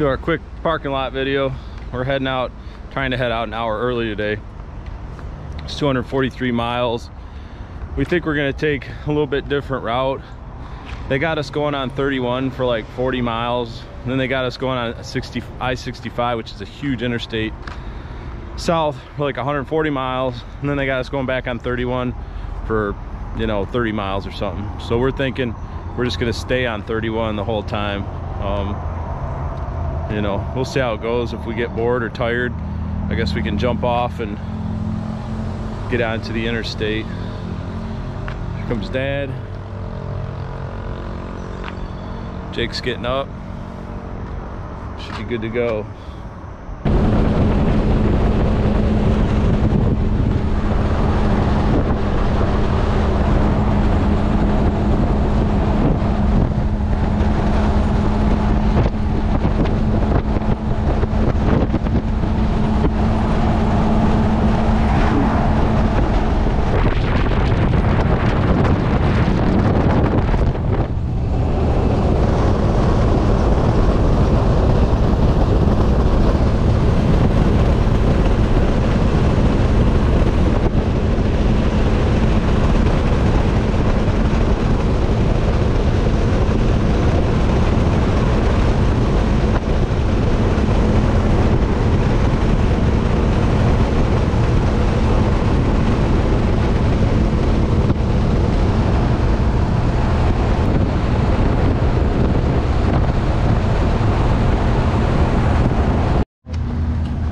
do our quick parking lot video. We're heading out, trying to head out an hour early today. It's 243 miles. We think we're gonna take a little bit different route. They got us going on 31 for like 40 miles. And then they got us going on 60 I-65, which is a huge interstate south for like 140 miles. And then they got us going back on 31 for, you know, 30 miles or something. So we're thinking we're just gonna stay on 31 the whole time. Um, you know, we'll see how it goes. If we get bored or tired, I guess we can jump off and get onto the interstate. Here comes dad. Jake's getting up. Should be good to go.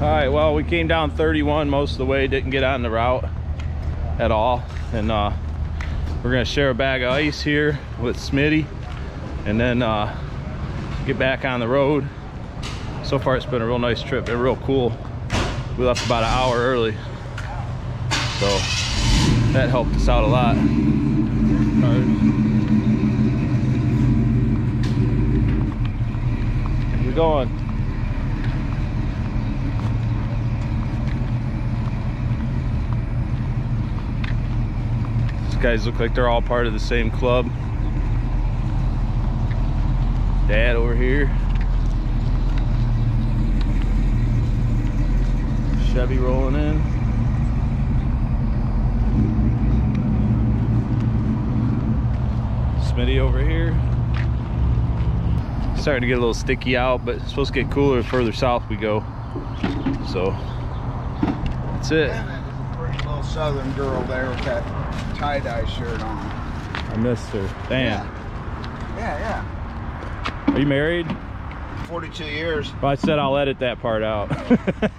All right, well, we came down 31 most of the way, didn't get on the route at all. And uh, we're gonna share a bag of ice here with Smitty and then uh, get back on the road. So far, it's been a real nice trip, been real cool. We left about an hour early. So that helped us out a lot. We're going. Guys look like they're all part of the same club. Dad over here. Chevy rolling in. Smitty over here. Starting to get a little sticky out, but it's supposed to get cooler the further south we go. So that's it. Little southern girl there with that tie-dye shirt on. I missed her. Damn. Yeah, yeah. Are you married? 42 years. Well, I said I'll edit that part out.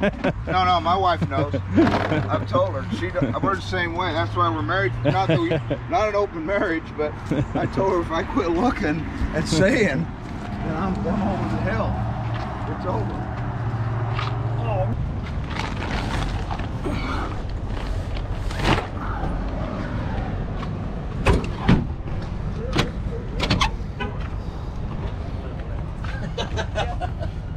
No, no, my wife knows. I've told her. She, we're the same way. That's why we're married. Not that we, not an open marriage, but I told her if I quit looking and saying, then I'm, home to hell. It's over.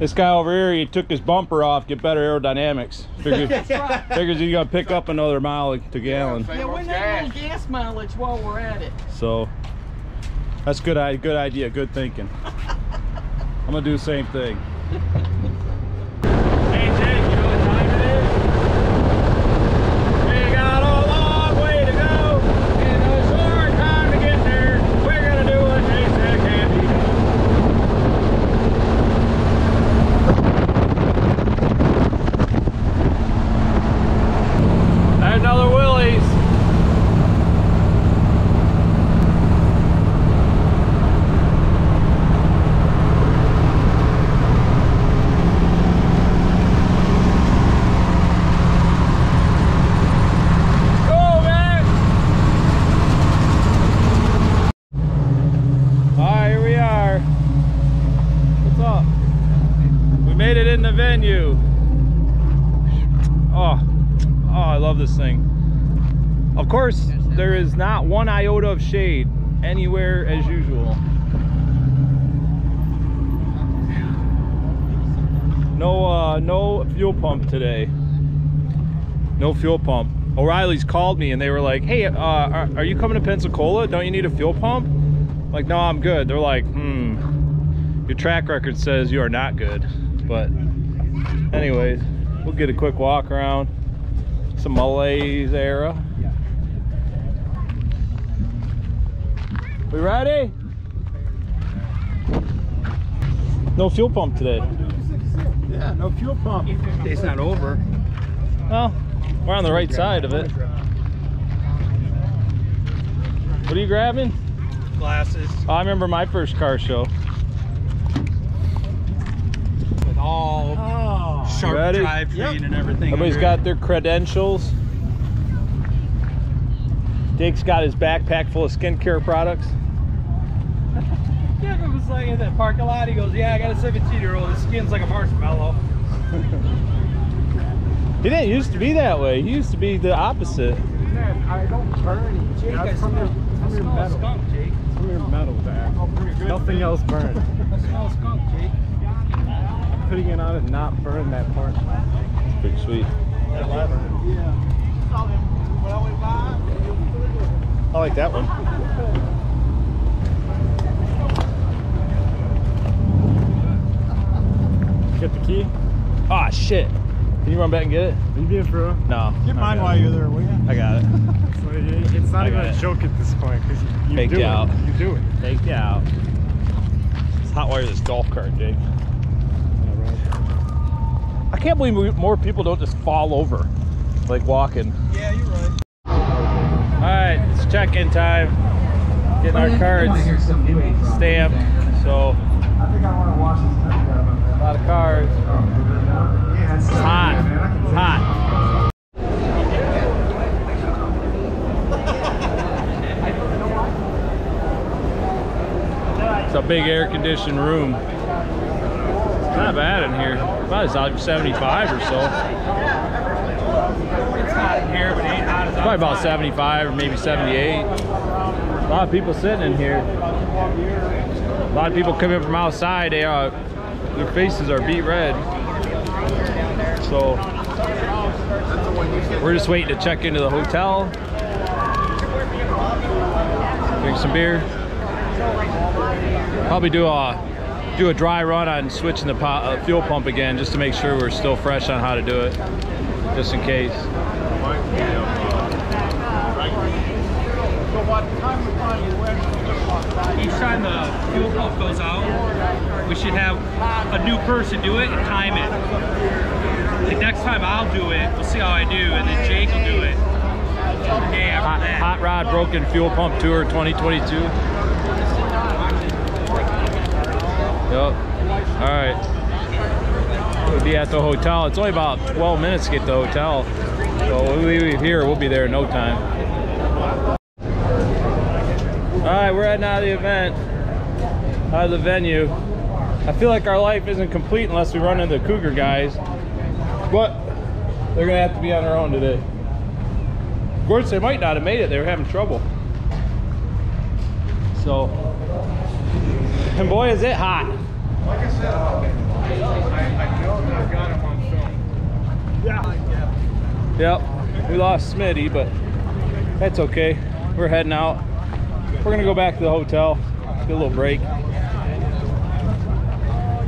This guy over here, he took his bumper off, get better aerodynamics. Figures, figures he's gonna pick up another mile to gallon. Yeah, Yeah, we need a little gas mileage while we're at it. So that's good. i- Good idea. Good thinking. I'm gonna do the same thing. Hey Jake, you know what time it is? We got a long way to go and a short time to get there. We're gonna do what Jake said can be done. There's another Willys. Go, man! Alright, here we are. What's up? We made it in the venue. Oh, oh, I love this thing. Of course, there is not one iota of shade anywhere as usual. No, uh, no fuel pump today. No fuel pump. O'Reilly's called me and they were like, "Hey, uh, are, are you coming to Pensacola? Don't you need a fuel pump?" I'm like, no, I'm good. They're like, hmm. your track record says you are not good. But anyways, we'll get a quick walk around some Malays era. We ready? No fuel pump today. Yeah, no fuel pump. Day's not over. Well, we're on the right side of it. What are you grabbing? Glasses Oh, I remember my first car show. with all oh. Sharp Ready? drivetrain Yep. and everything. Everybody's under got it. their credentials. Jake's got his backpack full of skincare products. Yeah, it was like in that parking lot. He goes, "Yeah, I got a 17 year old. His skin's like a marshmallow." He didn't used to be that way. He used to be the opposite. Man, I don't burn. Jake, I smell, I smell a skunk, Jake. Some your metal back. Oh, pretty good. Nothing else burned. I smell a skunk, Jake. Putting it on and not burn that part. It's Pretty sweet. I like that one. Get the key. Ah, shit. Can you run back and get it? Are you being for real? No. Get I mine while it. you're there, will you? I got it. So it's not I even got a joke at this point because you, you Take do you it. out. You do it. Take you out. Let's hotwire this golf cart, Jake. Yeah, right. I can't believe we- more people don't just fall over, like walking. Yeah, you're right. All right, it's check-in time. Getting our cards stamped. So I think I want to watch this a lot of cards. It's hot. It's hot. It's a big air-conditioned room. Not bad in here. About it's like 75 or so. It's hot in here, but it ain't hot as Probably about 75 or maybe 78. A lot of people sitting in here. A lot of people come in from outside. They are, their faces are beet red. So we're just waiting to check into the hotel. Drink some beer. Probably do a do a dry run on switching the po- uh, fuel pump again, just to make sure we're still fresh on how to do it, just in case. Each time the fuel pump goes out, we should have a new person do it and time it. Like next time I'll do it, we'll see how I do, and then Jake will do it. The Hot. Hot Rod Broken Fuel Pump Tour 2022. Yep. All right. We'll be at the hotel. It's only about 12 minutes to get to the hotel. So we leave here, we'll be there in no time. All right, we're heading out of the event, out of the venue. I feel like our life isn't complete unless we run into the Cougar guys. But they're gonna have to be on their own today. Of course, they might not have made it. They were having trouble. So, and boy, is it hot. Like I said, I, I know I've got him film. Yep, we lost Smitty, but that's okay. We're heading out. We're gonna go back to the hotel, get a little break.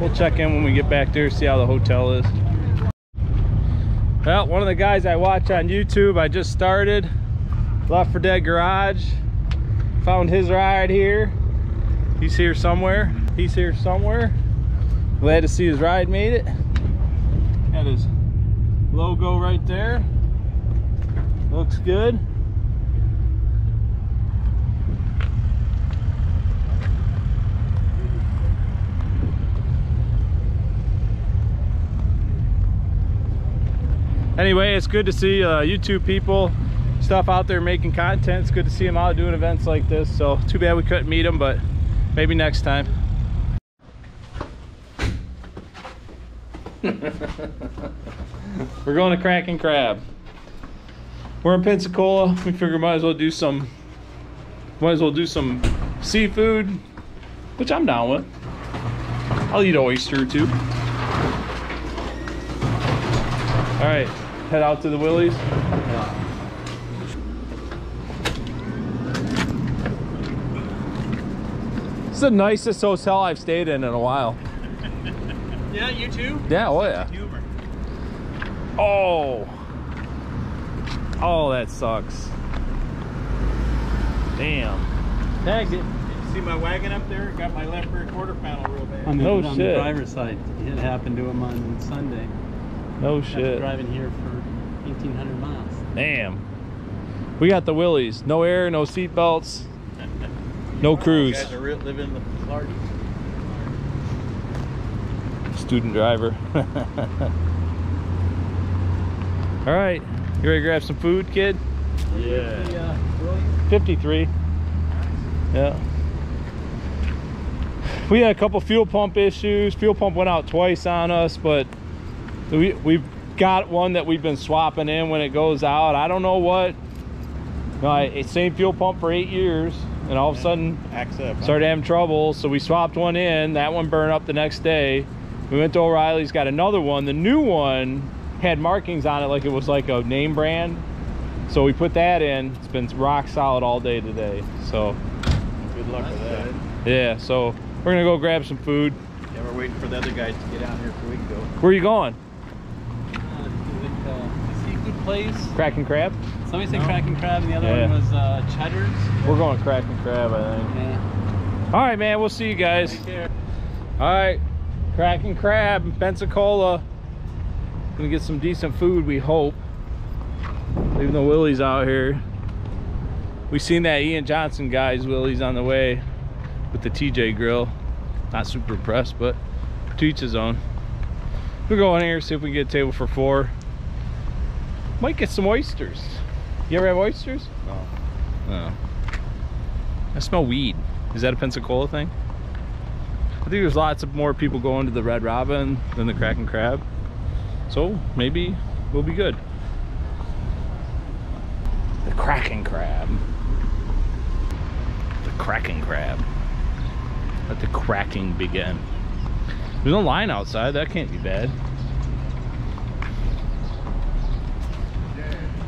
We'll check in when we get back there, see how the hotel is. Well, one of the guys I watch on YouTube, I just started, Left for Dead Garage. Found his ride here. He's here somewhere. He's here somewhere. Glad to see his ride made it. Got his logo right there. Looks good. Anyway, it's good to see uh, YouTube people, stuff out there making content. It's good to see them out doing events like this. So too bad we couldn't meet them, but maybe next time. We're going to Kraken Crab. We're in Pensacola. We figure might as well do some, might as well do some seafood, which I'm down with. I'll eat oyster or two. All right, head out to the Willys. It's the nicest hotel I've stayed in in a while. Yeah, you too? Yeah, oh yeah. Humor. Oh. Oh, that sucks. Damn. Tagged it. See my wagon up there? Got my left rear quarter panel real bad. On the, No on the shit. driver's side. It happened to him on Sunday. No After shit. driving here for 1,800 miles. Damn. We got the willies. No air, no seat belts, no cruise. Guys are living the large. Student driver. All right. You ready to grab some food, kid? Yeah. Yeah. 53. Yeah. We had a couple fuel pump issues. Fuel pump went out twice on us, but we we've got one that we've been swapping in when it goes out. I don't know what. No, I, it's same fuel pump for eight years, and all of a sudden huh? started having trouble. So we swapped one in. That one burned up the next day. We went to O'Reilly's, got another one. The new one had markings on it like it was like a name brand. So we put that in. It's been rock solid all day today. So Good luck with that. yeah, so we're gonna go grab some food. Yeah, we're waiting for the other guys to get out here so we can go. Where are you going? Uh, with, uh, seafood place. Crack Crab? Somebody said Kraken Crab, and the other Yeah. one was uh, Cheddar's. We're going Crack Crab, I think. Yeah. All right, man. We'll see you guys. Take care. All right, Kraken Crab, in Pensacola. Gonna get some decent food, we hope. Leaving the Willys out here. We seen that Ian Johnson guy's Willys on the way with the TJ grill. Not super impressed, but to each his own. We'll go in here, see if we can get a table for four. Might get some oysters. You ever have oysters? No. No. I smell weed. Is that a Pensacola thing? I think there's lots of more people going to the Red Robin than the Kraken Crab. So maybe we'll be good. The Kraken Crab. The Kraken Crab. Let the cracking begin. There's no line outside. That can't be bad.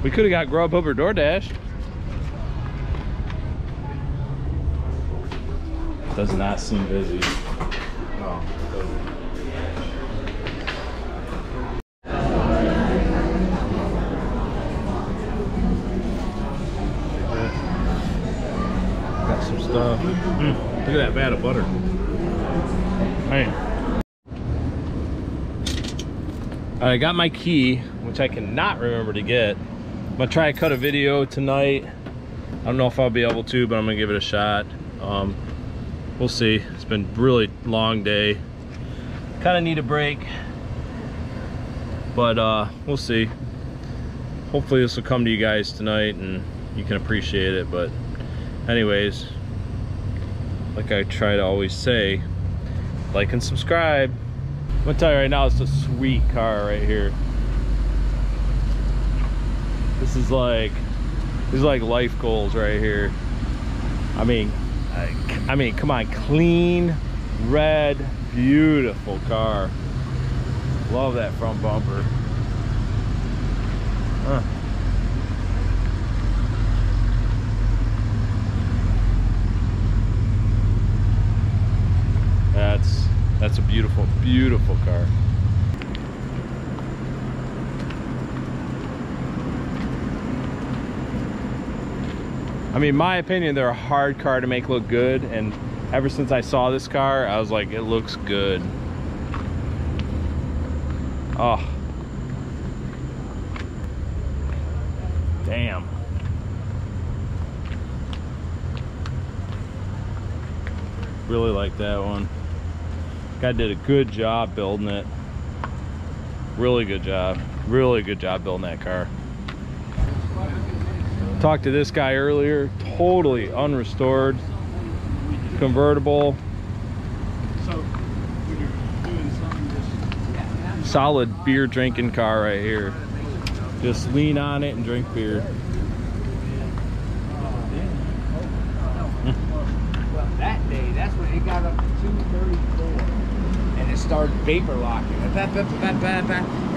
We could have got Grubhub or DoorDash. Does not seem busy. Some stuff. Look at that vat of butter. Hey. I got my key, which I cannot remember to get. I'm gonna try to cut a video tonight. I don't know if I'll be able to, but I'm gonna give it a shot. Um, we'll see. It's been a really long day. Kind of need a break, but uh, we'll see. Hopefully this will come to you guys tonight and you can appreciate it. But anyways, like I try to always say, like and subscribe. I'm gonna tell you right now, it's a sweet car right here. This is like, this is like life goals right here. I mean, I, I mean, come on, clean, red, beautiful car. Love that front bumper. Huh. That's that's a beautiful, beautiful car. I mean, my opinion, they're a hard car to make look good, and ever since I saw this car, I was like, it looks good. Oh. Damn. Really like that one. Guy did a good job building it. Really good job. Really good job building that car. Talked to this guy earlier. Totally unrestored. Convertible. Solid beer drinking car right here. Just lean on it and drink beer. That day, that's when it got up to 234 started vapor locking. And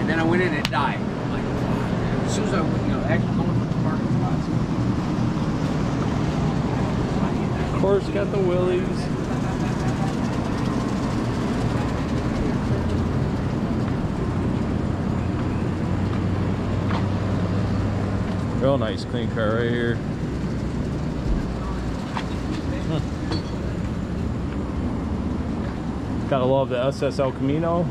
then I went in and died. I'm like, oh, as soon as I, you know, actually going for the parking spots. Of course, got the willies. Real nice clean car right here. Gotta love the SS El Camino.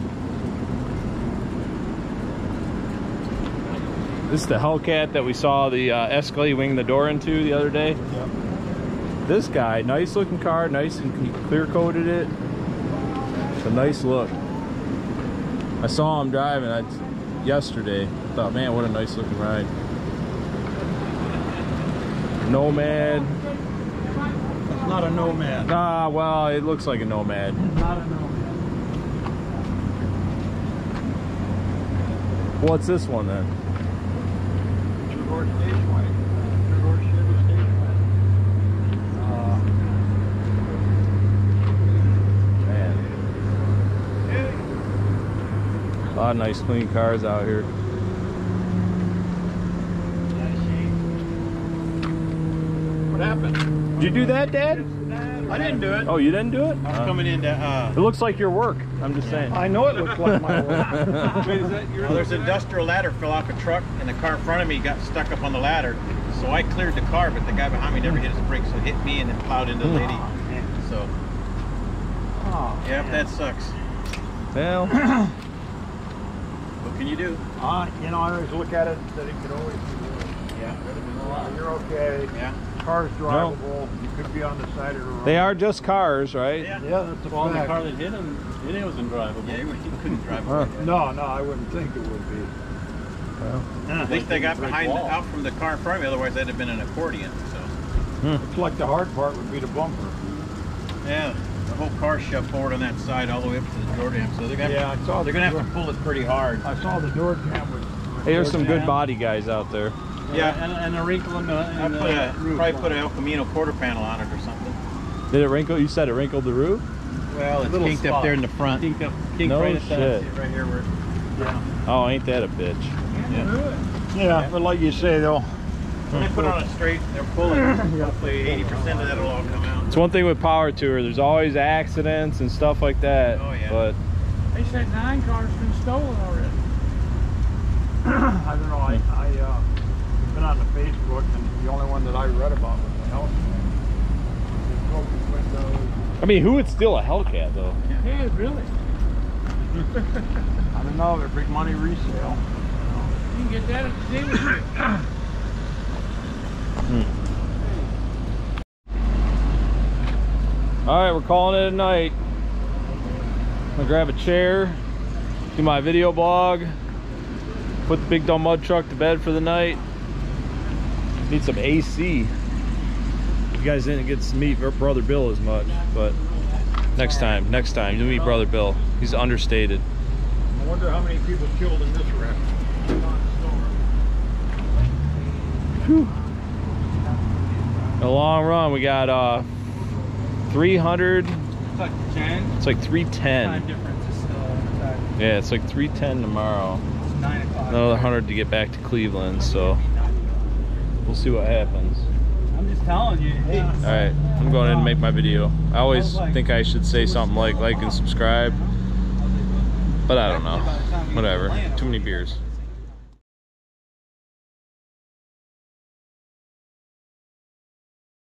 This is the Hellcat that we saw the uh, Escalade wing the door into the other day. This guy, nice looking car, nice and clear coated it. It's a nice look. I saw him driving I, yesterday. Thought, man, what a nice looking ride. Nomad. It's not a nomad. Ah, well, it looks like a Nomad. Not a nomad. What's this one then? Two-door station wagon. Two-door Chevy station wagon. Man. A lot of nice clean cars out here. What happened? Did you do that, Dad? I didn't do it. Oh, you didn't do it? I was coming into. Uh, It looks like your work. I'm just saying. I know it looks like my work. Well, there's an industrial ladder fell off a truck, and the car in front of me got stuck up on the ladder. So I cleared the car, but the guy behind me never hit his brakes, so it hit me and then plowed into the lady. So, Oh, yeah, that sucks. Well, What can you do? uh, you know, I always look at it that it could always be worse. Yeah. You're okay. Yeah. Car's drivable. You could be on the side of the road. they are just cars, right? Yeah. Yeah, that's a Well, the fact. car that hit him, it wasn't drivable. Yeah, you you couldn't drive Huh. it. No, no, I wouldn't think it would be. At least they got behind, out from the car in front of me, otherwise that'd have been an accordion. So, hmm. it's like the hard part would be the bumper. yeah, the whole car shoved forward on that side all the way up to the door jamb. So they're gonna, Yeah, I saw they're the gonna have to pull it pretty hard. I saw the door jamb was. Hey, there's some good body guys out there. Yeah. And, and a wrinkle in the, I in the put a, roof. probably put an El Camino quarter panel on it or something. Did it wrinkle? You said it wrinkled the roof? Well, it's Little kinked up spot. there in the front. Kinked up, kinked No right at that. Right here where. yeah. Oh, ain't that a bitch? Yeah, Yeah, but like you say though, When they put on a straight, they're pulling. Hopefully 80% of that will all come out. It's one thing with power tour. There's always accidents and stuff like that. Oh, yeah. But They said nine cars been stolen already. I don't know, I, I, uh, been on the Facebook and the only one that I read about was the house. They broken windows. I mean, who would steal a Hellcat though? Yeah, really. I don't know, they're big money resale. You can get that at the dealership. Hmm. All right, we're calling it a night. I'm gonna grab a chair, do my video blog, put the big dumb mud truck to bed for the night. Need some AC. You guys didn't get to meet Brother Bill as much, but next time, next time, you'll meet Brother Bill. He's understated. I wonder how many people killed in this wreck. In the long run, we got uh 300, It's like 10. it's like 310. difference is still uh, Yeah, it's like 310 tomorrow. it's 9 o'clock. Another 100 to get back to Cleveland, so we'll see what happens. I'm just telling you. It's, All right, I'm going in and make my video. I always think I should say something like like and subscribe, but I don't know. Whatever. Too many beers.